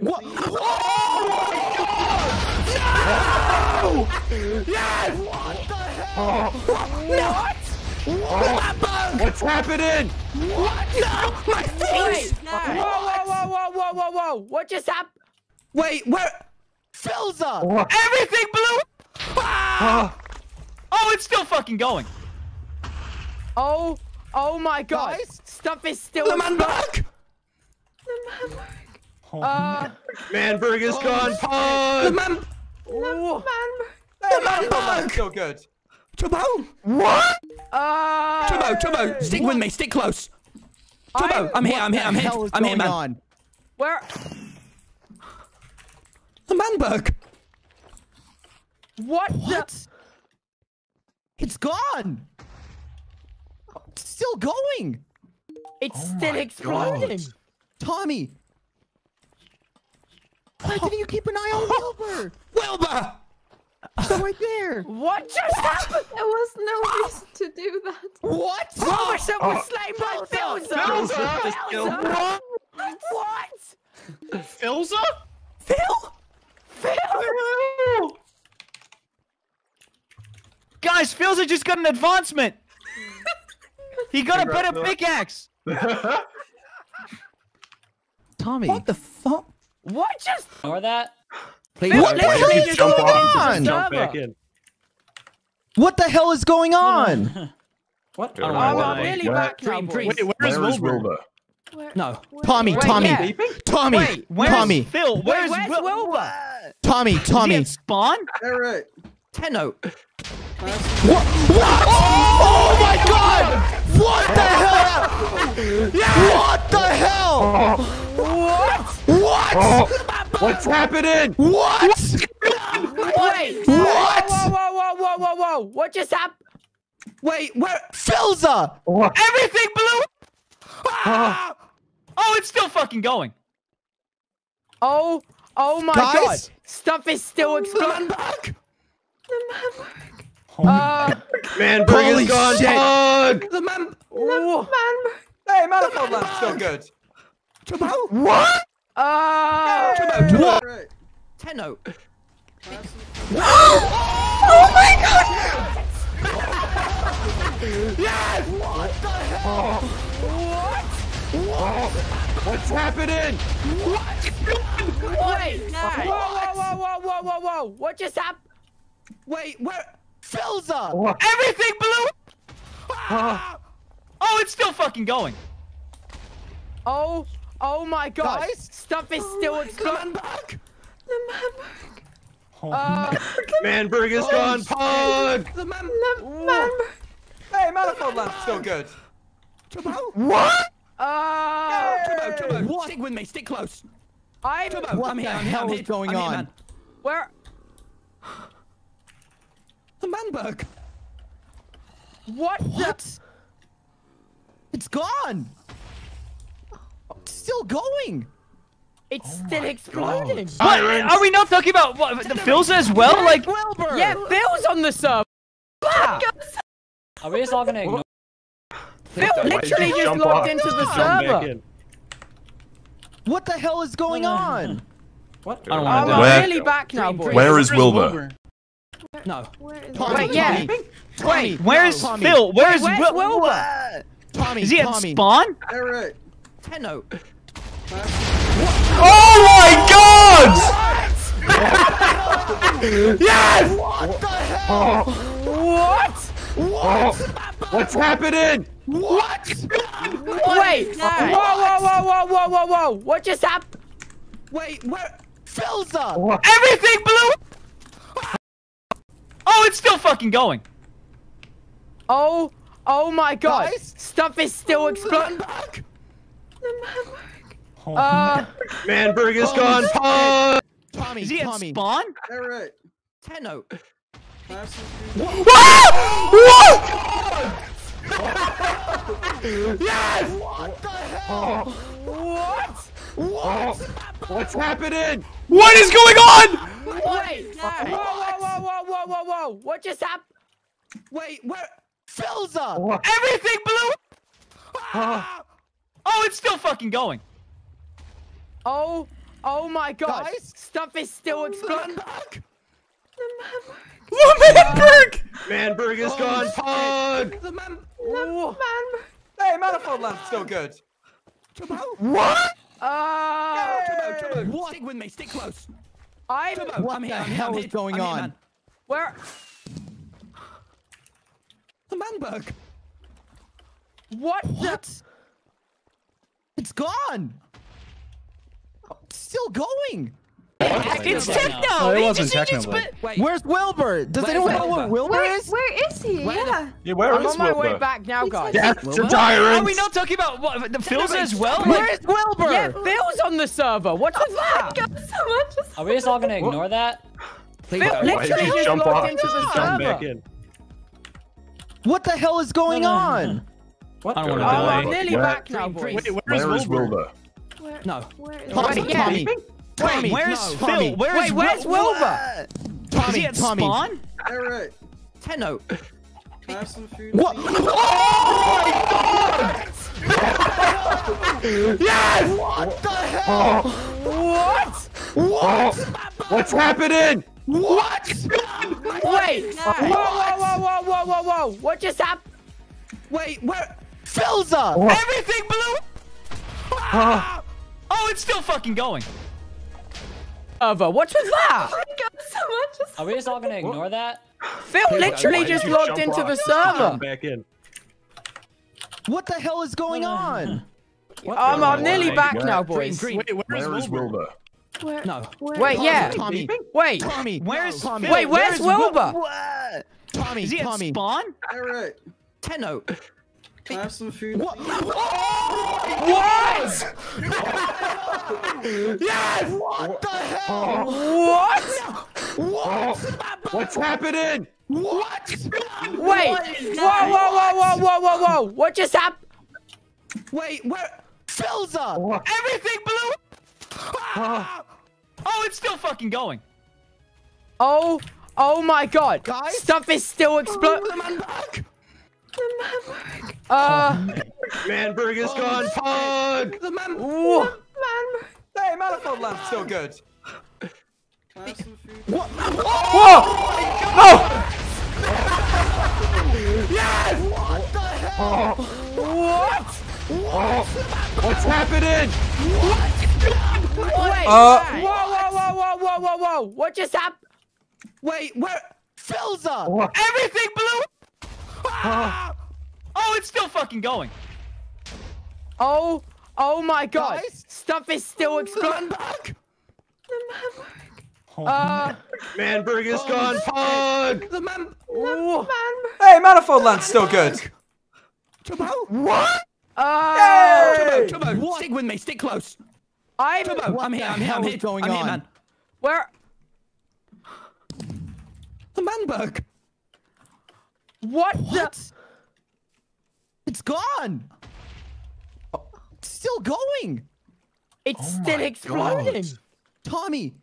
What? Oh my god! No! Yes! What the hell? What? What? what? What's happening? What? No! My face! Wait, whoa, whoa, whoa, whoa, whoa, whoa, whoa! What just happened? Wait, where? Philza! Everything blew! Ah! Oh, it's still fucking going. Oh, oh my God! Guys? Stuff is still. The man back! Uh, Manberg is gone. shit. Pog! The man. ooh, The man back! So good. Turbo! What? uh, Turbo! Turbo! Stick with me. Stick close. Turbo! I'm- I'm here. I'm here. I'm here. hell is I'm here, going man. on? Where? The Manberg. What? What? It's gone. It's still going. The, it's still exploding. Tommy. Why didn't you keep an eye on Wilbur? Wilbur! He's right there. What just happened? There was no reason to do that. What? Robertson was slain by Philza. Philza just killed- Philza? What? Philza? Phil? Phil? Guys, Philza just got an advancement. he got a better pickaxe. Tommy. What the fuck? What just? Ignore that. Please, what, the hell is going logged into the on? server. back in. What the hell is going on? What? Don't Oh, I'm why. really Where- back now, Dream, boys. Wait, where's where is Wilbur? Wilbur? Where, No. where- Tommy, Wait, Tommy, yeah. Tommy, Wait, where's Tommy, Phil? Wait, Where's, where's Wil- Wilbur? Tommy, Is he Tommy. at spawn? Eric. Techno. What? What? What's happening? What? Wait. What? Whoa, whoa, whoa, whoa, whoa, whoa! What just happened? Wait, where? Philza! Everything blew. Ah! Oh, it's still fucking going. Oh, oh my Guys? God! Stuff is still exploding. The back! Uh, Manberg Holy is gone. shit. Pog! The man. ooh, Hey, Manifold Land's still good. Turbo. What? Uh, Turbo. Turbo. What? Techno. What's happening? What? wait! Whoa, whoa, whoa, whoa, whoa, whoa, whoa! What just happened? Wait, where? Philza! Everything blew. Ah! Oh, it's still fucking going. Oh, oh my God! Guys? Stuff is still exploding. back! Uh, Manberg Manberg is gone. Pog! The man. Hey, Manifold Land's still good. Turbo. What? uh, Turbo. Turbo. Stick with me. Stick close. I'm Turbo. What I'm the here. I'm hell I'm is going I'm here, on? man. where? The Manberg. What? the- What? It's gone. It's still going. It's still exploding. What? Are we not talking about what, the Philza as well? Like, Wilbur. Yeah, Phil's on the sub. Ah, Are we just all gonna ignore? Phil literally you just logged off? into the Jump server. in. What the hell is going on? What? I don't I'm wanna Where- really back now, boys. Where is Wilbur? No. Where is Tommy, Wait, yeah. Tommy, Wait, where's Tommy, Phil? Where's, where's Wil- Wilbur? Tommy, Is he at Tommy. spawn? Eric. Techno. Oh my god! Yes! What the hell? What? What? What's happening? What? Wait! Whoa, whoa, whoa, whoa, whoa, whoa, whoa! What just happened? Wait, where? Philza! Everything blew. Oh, it's still fucking going. Oh, oh my God! Guys? Stuff is still oh, exploding. Back! Uh, Manberg is Holy gone. shit. Pog! Tommy, Is he at Tommy. spawn? Eric. Techno. Yes! What the hell? what? What? What's happening? What is going on? Wait! Whoa, whoa, whoa, whoa, whoa, whoa, whoa! What just happened? Wait, where? Philza! Everything blew. Ah! Oh, it's still fucking going. Oh, Oh my god. Guys? Stuff is still exploding. Manberg! Manberg is gone. Pog. The man. Ooh. Man. Hey, Manifold Land's still good. What? Uh, What? Stick with me. Stick close. I'm. What the hell is going on? Where? The Manberg. What? the- What? It's gone. Still going. It's No, Techno! No, it wasn't Techno, just but- put- Where's Wilbur? Does Where's anyone know where Wilbur? Wilbur Where, is? where is he? Where the- yeah. Yeah, where I'm is on my way back now, guys. Death to Wilbur? tyrants. Are we not talking about what, the Phil's as well? Where is Wilbur? Yeah, Phil's on the server. What the that? Got so. Are we just all gonna ignore that? Phil uh, Why literally just jump logged off? into the Just jump back server. in. What the hell is going on? What? I don't Oh, wanna die. I'm nearly back now, boys. Wait, Where is Wilbur? Where, No. Where is Tommy, Wait, yeah. Tommy, Tommy, Where's no, Phil? Tommy. Where's Wait, where's Wil- Wilbur? Is Tommy, he at Tommy. spawn? Alright. Techno. Have some food. What? yes! What the hell? What? What? What's happening? What? Wait. Whoa, whoa, whoa, whoa, whoa, whoa, whoa. What just happened? Wait, where? Philza! Everything blew. Ah! Oh, it's still fucking going. Server. What's with that? got so much. Are we just all gonna ignore that? Phil literally just logged into the server. Back in. What the hell is going on? Um, I'm nearly back Where- now, boys. Wait, Where is Wilbur? Where? No. Where Wait, yeah. Tommy, Wait. Tommy, Where's Tommy? Wait, where's Wilbur? What? Tommy, Is he at Tommy. spawn? Alright. Techno. Have some food. What? What? Yes! What the hell? What? What? What's happening? What? Wait. Whoa, whoa, whoa, whoa, whoa, whoa, whoa. What just happened? Wait, where? Philza! Everything blew. Ah! Oh, it's still fucking going. Oh, oh my god. Guys? Stuff is still exploding. The man back! Uh, Manberg is gone. Pog. The man. ooh. Manifold Land's still good. Have some food. What? Whoa! Oh! Yes! What the hell? What? What? What's happening? What? Wait. Uh, whoa, whoa, whoa, whoa, whoa, whoa, whoa. What just happened? Wait, where? Philza! Everything blew. Ah! Oh, it's still fucking going. Oh, oh my god. Guys? Stuff is still The exploding. man back! Uh, Manberg is gone. Pog. The man. ooh. Hey, Manifold Land's still good. What? Uh, What? Stick with me. Stick close. I'm. What I'm here. I'm here. I'm here. going I'm here, man. Where? The Manberg. What? the- What? It's gone. It's still going. It's oh still exploding. Tommy,